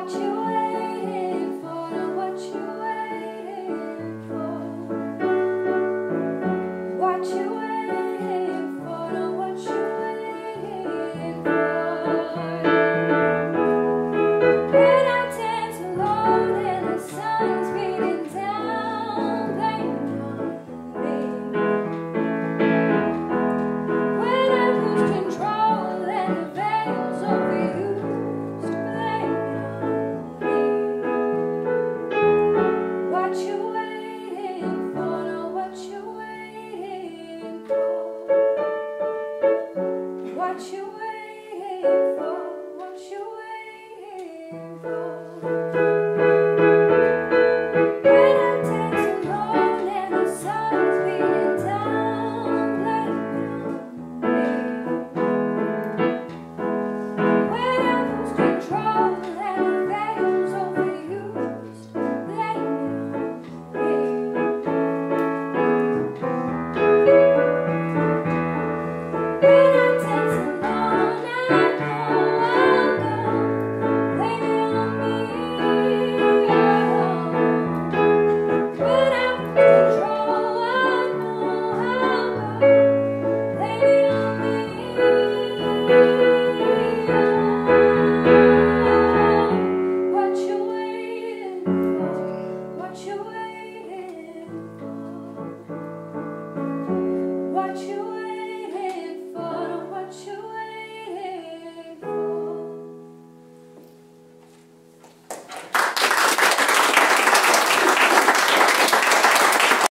watch you What you waiting for? what you